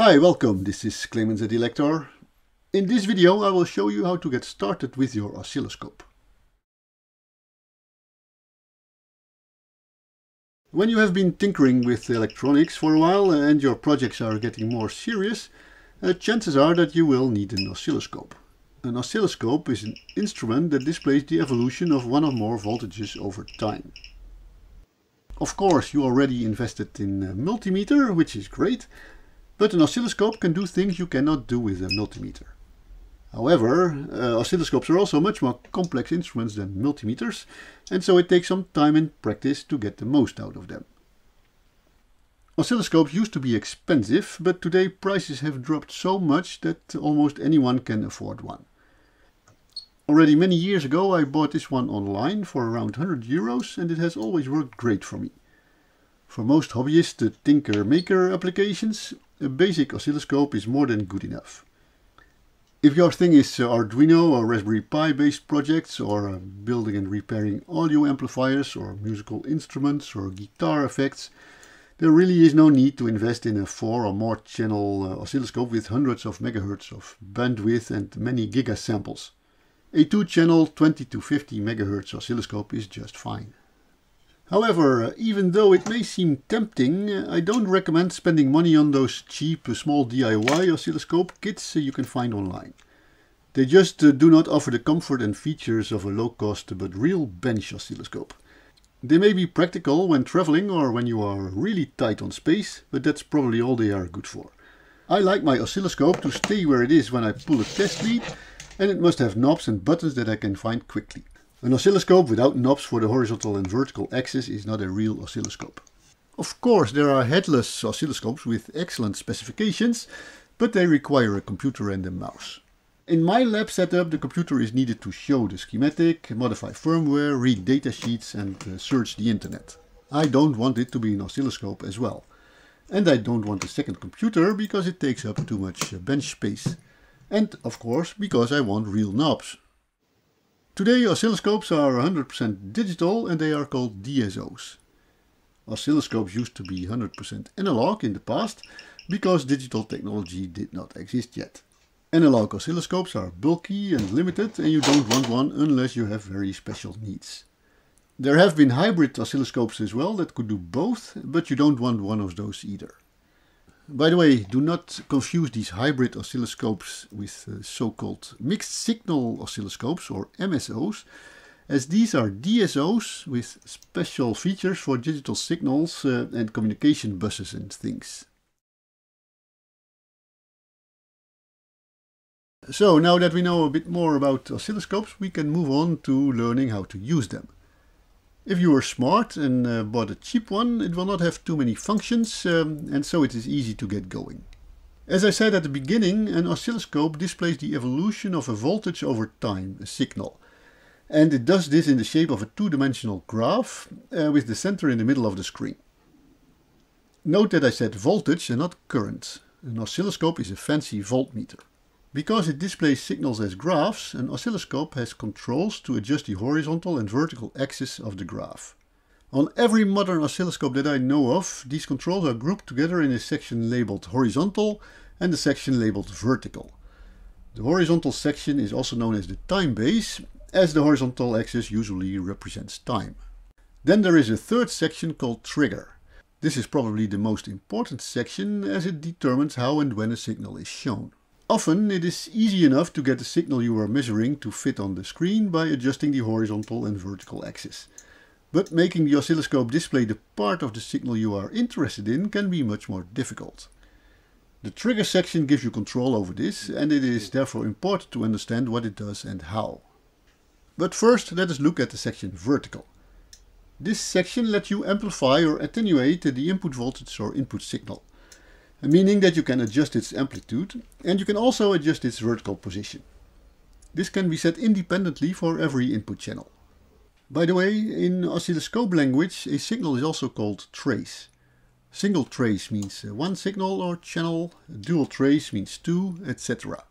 Hi, welcome. This is Clemens the Elektor. In this video I will show you how to get started with your oscilloscope. When you have been tinkering with electronics for a while and your projects are getting more serious, uh, chances are that you will need an oscilloscope. An oscilloscope is an instrument that displays the evolution of one or more voltages over time. Of course you already invested in a multimeter, which is great, but an oscilloscope can do things you cannot do with a multimeter. However, uh, oscilloscopes are also much more complex instruments than multimeters, and so it takes some time and practice to get the most out of them. Oscilloscopes used to be expensive, but today prices have dropped so much that almost anyone can afford one. Already many years ago I bought this one online for around 100 euros and it has always worked great for me. For most hobbyists, the tinker-maker applications, a basic oscilloscope is more than good enough. If your thing is Arduino or Raspberry Pi based projects or uh, building and repairing audio amplifiers or musical instruments or guitar effects, there really is no need to invest in a 4 or more channel uh, oscilloscope with hundreds of megahertz of bandwidth and many gigasamples. A 2 channel 20 to 50 megahertz oscilloscope is just fine. However, even though it may seem tempting, I don't recommend spending money on those cheap small DIY oscilloscope kits you can find online. They just uh, do not offer the comfort and features of a low-cost but real bench oscilloscope. They may be practical when traveling or when you are really tight on space, but that's probably all they are good for. I like my oscilloscope to stay where it is when I pull a test lead, and it must have knobs and buttons that I can find quickly. An oscilloscope without knobs for the horizontal and vertical axis is not a real oscilloscope. Of course, there are headless oscilloscopes with excellent specifications, but they require a computer and a mouse. In my lab setup, the computer is needed to show the schematic, modify firmware, read datasheets and uh, search the internet. I don't want it to be an oscilloscope as well. And I don't want a second computer because it takes up too much uh, bench space. And of course, because I want real knobs. Today oscilloscopes are 100% digital and they are called DSOs. Oscilloscopes used to be 100% analog in the past because digital technology did not exist yet. Analog oscilloscopes are bulky and limited and you don't want one unless you have very special needs. There have been hybrid oscilloscopes as well that could do both, but you don't want one of those either. By the way, do not confuse these hybrid oscilloscopes with uh, so-called mixed signal oscilloscopes or MSOs, as these are DSOs with special features for digital signals uh, and communication buses and things. So now that we know a bit more about oscilloscopes, we can move on to learning how to use them. If you are smart and uh, bought a cheap one, it will not have too many functions um, and so it is easy to get going. As I said at the beginning, an oscilloscope displays the evolution of a voltage over time, a signal. And it does this in the shape of a two-dimensional graph uh, with the center in the middle of the screen. Note that I said voltage and not current. An oscilloscope is a fancy voltmeter. Because it displays signals as graphs, an oscilloscope has controls to adjust the horizontal and vertical axis of the graph. On every modern oscilloscope that I know of, these controls are grouped together in a section labeled horizontal and a section labeled vertical. The horizontal section is also known as the time base, as the horizontal axis usually represents time. Then there is a third section called trigger. This is probably the most important section as it determines how and when a signal is shown. Often it is easy enough to get the signal you are measuring to fit on the screen by adjusting the horizontal and vertical axis. But making the oscilloscope display the part of the signal you are interested in can be much more difficult. The trigger section gives you control over this and it is therefore important to understand what it does and how. But first let us look at the section vertical. This section lets you amplify or attenuate the input voltage or input signal meaning that you can adjust its amplitude and you can also adjust its vertical position. This can be set independently for every input channel. By the way, in oscilloscope language a signal is also called trace. Single trace means one signal or channel, dual trace means two, etc.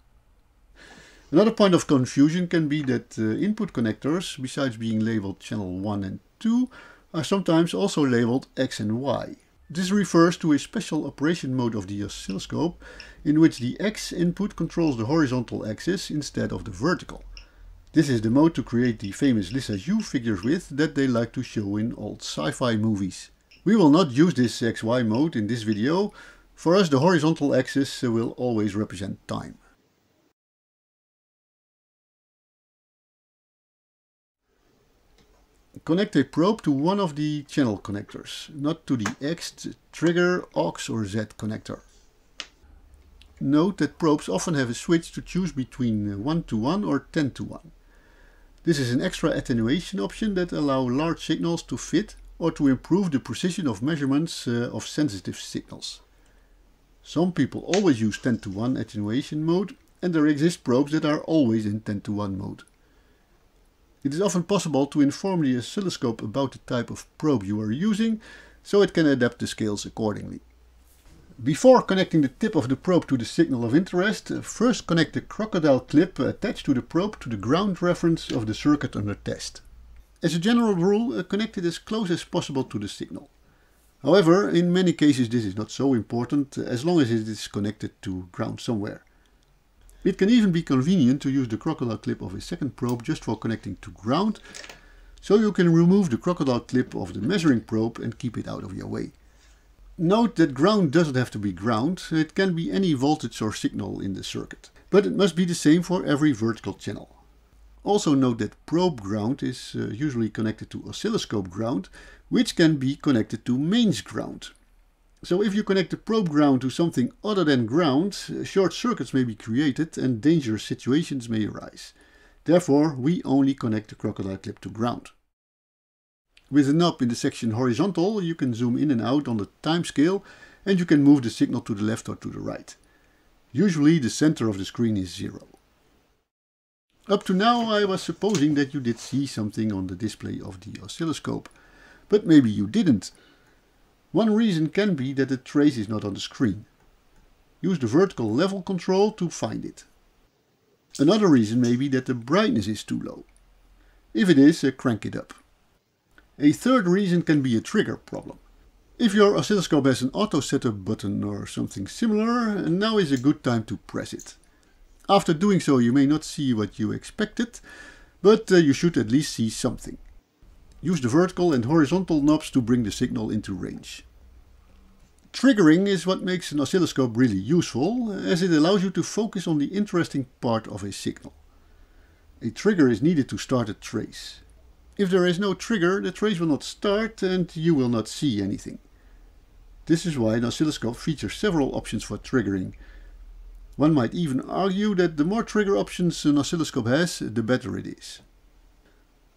Another point of confusion can be that uh, input connectors, besides being labeled channel 1 and 2, are sometimes also labeled X and Y. This refers to a special operation mode of the oscilloscope in which the X input controls the horizontal axis instead of the vertical. This is the mode to create the famous Lissajous figures with that they like to show in old sci-fi movies. We will not use this XY mode in this video. For us the horizontal axis will always represent time. Connect a probe to one of the channel connectors, not to the X, trigger, aux or Z connector. Note that probes often have a switch to choose between 1 to 1 or 10 to 1. This is an extra attenuation option that allows large signals to fit or to improve the precision of measurements uh, of sensitive signals. Some people always use 10 to 1 attenuation mode and there exist probes that are always in 10 to 1 mode. It is often possible to inform the oscilloscope about the type of probe you are using, so it can adapt the scales accordingly. Before connecting the tip of the probe to the signal of interest, first connect the crocodile clip attached to the probe to the ground reference of the circuit under test. As a general rule, uh, connect it as close as possible to the signal. However, in many cases this is not so important uh, as long as it is connected to ground somewhere. It can even be convenient to use the crocodile clip of a second probe just for connecting to ground, so you can remove the crocodile clip of the measuring probe and keep it out of your way. Note that ground doesn't have to be ground, it can be any voltage or signal in the circuit, but it must be the same for every vertical channel. Also note that probe ground is uh, usually connected to oscilloscope ground, which can be connected to mains ground. So if you connect the probe ground to something other than ground, short circuits may be created and dangerous situations may arise. Therefore, we only connect the crocodile clip to ground. With the knob in the section horizontal, you can zoom in and out on the time scale and you can move the signal to the left or to the right. Usually the center of the screen is zero. Up to now I was supposing that you did see something on the display of the oscilloscope, but maybe you didn't. One reason can be that the trace is not on the screen. Use the vertical level control to find it. Another reason may be that the brightness is too low. If it is, uh, crank it up. A third reason can be a trigger problem. If your oscilloscope has an auto setup button or something similar, now is a good time to press it. After doing so you may not see what you expected, but uh, you should at least see something. Use the vertical and horizontal knobs to bring the signal into range. Triggering is what makes an oscilloscope really useful, as it allows you to focus on the interesting part of a signal. A trigger is needed to start a trace. If there is no trigger, the trace will not start and you will not see anything. This is why an oscilloscope features several options for triggering. One might even argue that the more trigger options an oscilloscope has, the better it is.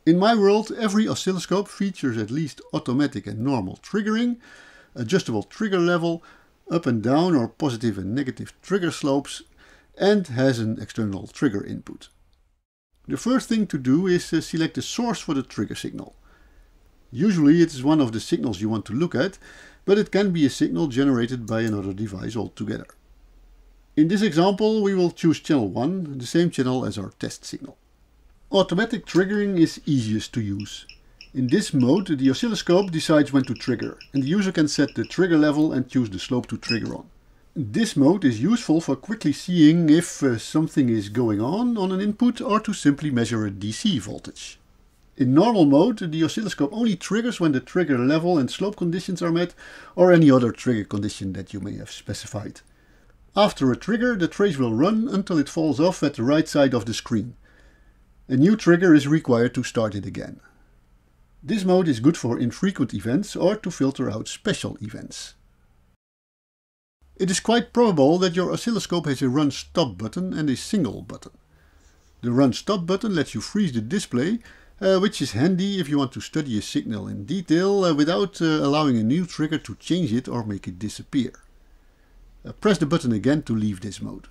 In my world, every oscilloscope features at least automatic and normal triggering, adjustable trigger level, up and down or positive and negative trigger slopes, and has an external trigger input. The first thing to do is uh, select the source for the trigger signal. Usually it is one of the signals you want to look at, but it can be a signal generated by another device altogether. In this example we will choose channel 1, the same channel as our test signal. Automatic triggering is easiest to use. In this mode the oscilloscope decides when to trigger and the user can set the trigger level and choose the slope to trigger on. This mode is useful for quickly seeing if uh, something is going on on an input or to simply measure a DC voltage. In normal mode the oscilloscope only triggers when the trigger level and slope conditions are met or any other trigger condition that you may have specified. After a trigger the trace will run until it falls off at the right side of the screen. A new trigger is required to start it again. This mode is good for infrequent events or to filter out special events. It is quite probable that your oscilloscope has a run stop button and a single button. The run stop button lets you freeze the display, uh, which is handy if you want to study a signal in detail uh, without uh, allowing a new trigger to change it or make it disappear. Uh, press the button again to leave this mode.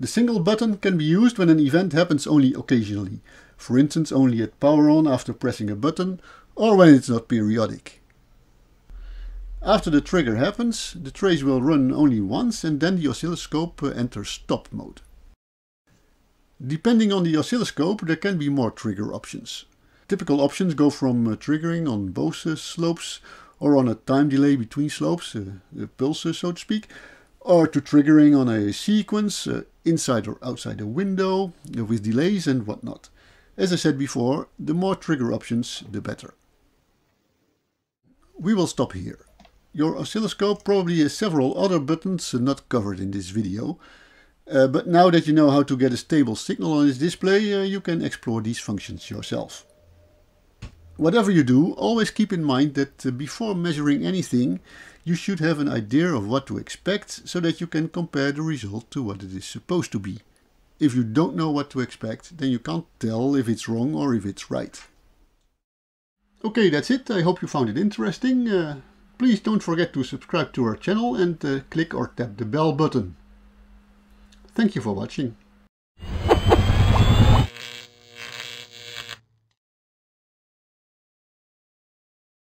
The single button can be used when an event happens only occasionally, for instance only at power on after pressing a button or when it's not periodic. After the trigger happens, the trace will run only once and then the oscilloscope enters stop mode. Depending on the oscilloscope there can be more trigger options. Typical options go from uh, triggering on both uh, slopes or on a time delay between slopes, uh, a pulse so to speak, or to triggering on a sequence uh, inside or outside a window uh, with delays and whatnot. As I said before, the more trigger options, the better. We will stop here. Your oscilloscope probably has several other buttons not covered in this video, uh, but now that you know how to get a stable signal on its display, uh, you can explore these functions yourself. Whatever you do, always keep in mind that uh, before measuring anything, you should have an idea of what to expect so that you can compare the result to what it is supposed to be. If you don't know what to expect, then you can't tell if it's wrong or if it's right. Okay, that's it. I hope you found it interesting. Uh, please don't forget to subscribe to our channel and uh, click or tap the bell button. Thank you for watching.